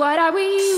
What are we?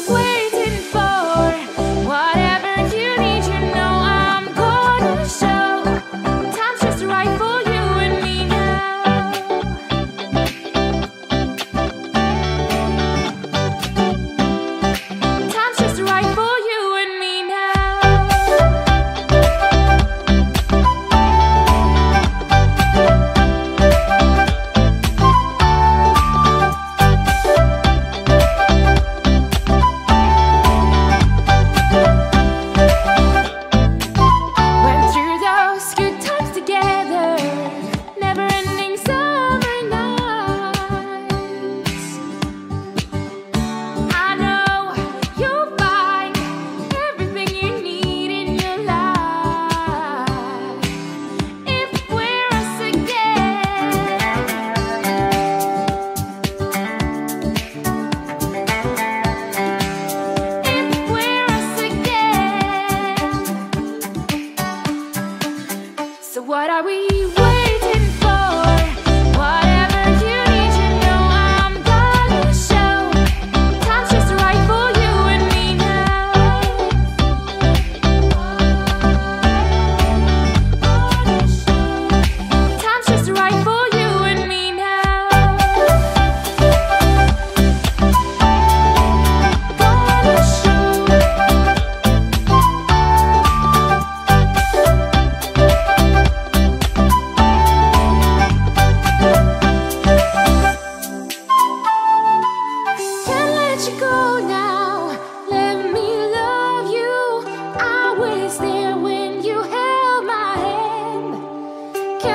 So what are we?